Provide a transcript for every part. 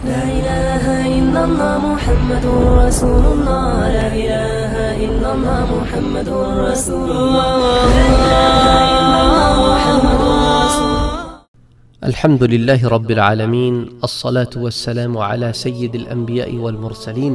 لا إله إلا الله محمد رسول الله. لا إله إلا الله محمد رسول الله. لا إله إلا الله محمد رسول الحمد لله رب العالمين الصلاة والسلام على سيد الأنبياء والمرسلين.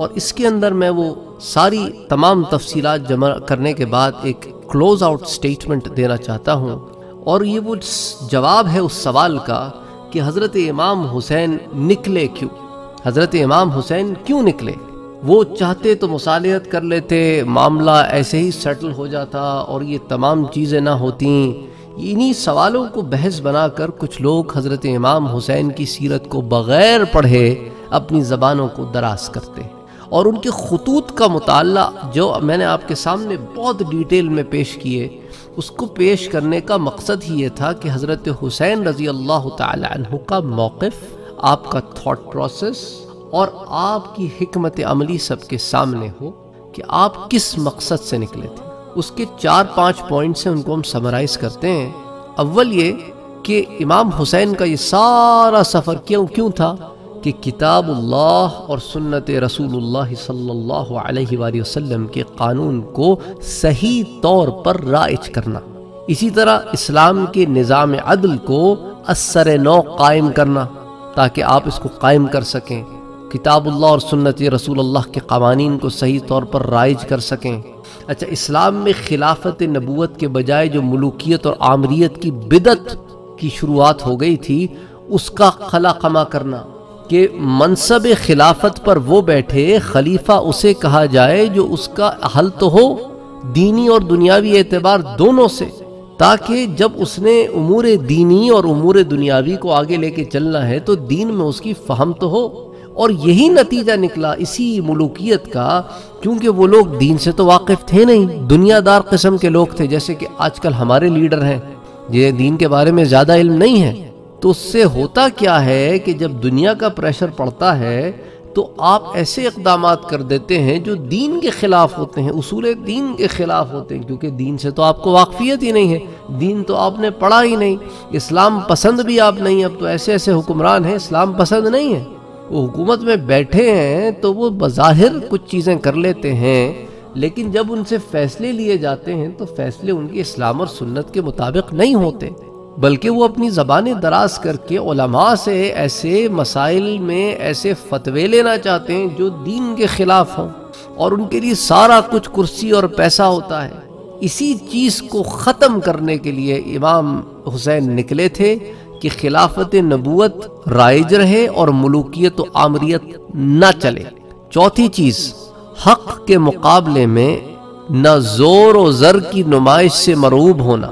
اور اس کے اندر میں وہ ساری تمام تفصیلات جمع کرنے کے بعد ایک کلوز آؤٹ سٹیٹمنٹ دینا چاہتا ہوں۔ اور یہ وہ جواب ہے اس سوال کا کہ حضرت امام حسین نکلے کیوں؟ حضرت امام حسین کیوں نکلے؟ وہ چاہتے تو مصالحت کر لیتے، معاملہ ایسے ہی سیٹل ہو جاتا اور یہ تمام چیزیں نہ ہوتیں۔ انہی سوالوں کو بحث بنا کر کچھ لوگ حضرت امام حسین کی سیرت کو بغیر پڑھے اپنی زبانوں کو دراز کرتے۔ اور ان کے خطوط کا مطالعہ جو میں نے آپ کے سامنے بہت ڈیٹیل میں پیش کیے، اس کو پیش کرنے کا مقصد ہی یہ تھا کہ حضرت حسین رضی اللہ تعالی عنہ کا موقف، آپ کا تھاٹ پروسیس اور آپ کی حکمت عملی سب کے سامنے ہو کہ آپ کس مقصد سے نکلے تھے۔ اس کے چار پانچ پوائنٹس ہیں ان کو ہم سمرائز کرتے ہیں۔ اول یہ کہ امام حسین کا یہ سارا سفر کیوں کیوں تھا؟ کہ کتاب اللہ اور سنت رسول اللہ صلی اللہ علیہ وآلہ وسلم کے قانون کو صحیح طور پر رائج کرنا۔ اسی طرح اسلام کے نظام عدل کو اثر نو قائم کرنا، تاکہ آپ اس کو قائم کر سکیں۔ کتاب اللہ اور سنت رسول اللہ کے قوانین کو صحیح طور پر رائج کر سکیں۔ اچھا اسلام میں خلافت نبوت کے بجائے جو ملوکیت اور عامریت کی بدت کی شروعات ہو گئی تھی، اس کا خلا قما کرنا۔ کہ منصب خلافت پر وہ بیٹھے، خلیفہ اسے کہا جائے جو اس کا حل تو ہو، دینی اور دنیاوی اعتبار دونوں سے، تاکہ جب اس نے امور دینی اور امور دنیاوی کو آگے لے کے چلنا ہے تو دین میں اس کی فہم تو ہو۔ اور یہی نتیجہ نکلا اسی ملوکیت کا، کیونکہ وہ لوگ دین سے تو واقف تھے نہیں۔ دنیا دار قسم کے لوگ تھے، جیسے کہ آج کل ہمارے لیڈر ہیں یہ دین کے بارے میں زیادہ علم نہیں ہے۔ تو اس سے ہوتا کیا ہے کہ جب دنیا کا پریشر پڑتا ہے، تو آپ ایسے اقدامات کر دیتے ہیں جو دین کے خلاف ہوتے ہیں، اصول دین کے خلاف ہوتے ہیں، کیونکہ دین سے تو آپ کو واقفیت ہی نہیں ہے۔ دین تو آپ نے پڑھا ہی نہیں۔ اسلام پسند بھی آپ نہیں اب تو ایسے ایسے حکمران ہیں، اسلام پسند نہیں ہے۔ وہ حکومت میں بیٹھے ہیں تو وہ بظاہر کچھ چیزیں کر لیتے ہیں، لیکن جب ان سے فیصلے لیے جاتے ہیں تو فیصلے ان کے اسلام اور سنت کے مطابق نہیں ہوتے۔ بلکہ وہ اپنی زبانیں دراز کر کے علماء سے ایسے مسائل میں ایسے فتوے لینا چاہتے ہیں جو دین کے خلاف ہوں اور ان کے لیے سارا کچھ کرسی اور پیسہ ہوتا ہے۔ اسی چیز کو ختم کرنے کے لیے امام حسین نکلے تھے کہ خلافت نبوت رائج رہے اور ملوکیت و عامریت نہ چلے۔ چوتھی چیز، حق کے مقابلے میں نہ زور و زر کی نمائش سے مروب ہونا۔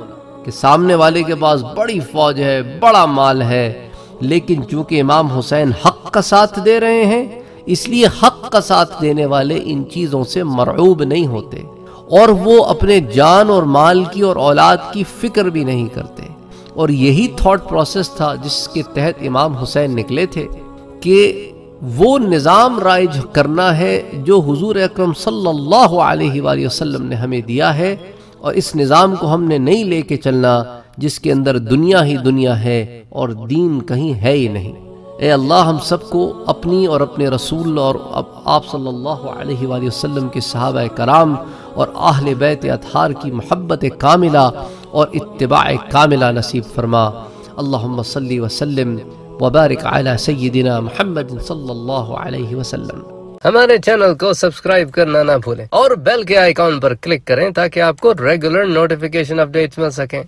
کہ سامنے والے کے پاس بڑی فوج ہے، بڑا مال ہے، لیکن چونکہ امام حسین حق کا ساتھ دے رہے ہیں، اس لیے حق کا ساتھ دینے والے ان چیزوں سے مرعوب نہیں ہوتے، اور وہ اپنے جان اور مال کی اور اولاد کی فکر بھی نہیں کرتے۔ اور یہی تھاٹ پروسیس تھا جس کے تحت امام حسین نکلے تھے کہ وہ نظام رائج کرنا ہے جو حضور اکرم صلی اللہ علیہ وآلہ وسلم نے ہمیں دیا ہے۔ اور اس نظام کو ہم نے نہیں لے کے چلنا جس کے اندر دنیا ہی دنیا ہے اور دین کہیں ہے ہی نہیں۔ اے اللہ، ہم سب کو اپنی اور اپنے رسول اور آپ صلی اللہ علیہ وآلہ وسلم کے صحابہ کرام اور اہل بیت اطہار کی محبت کاملہ اور اتباع کاملہ نصیب فرما۔ اللہم صلی وسلم وبارک علی سیدنا محمد صلی اللہ علیہ وسلم۔ ہمارے چینل کو سبسکرائب کرنا نہ بھولیں اور بیل کے آئیکن پر کلک کریں تاکہ آپ کو ریگولر نوٹیفیکیشن اپڈیٹس مل سکیں۔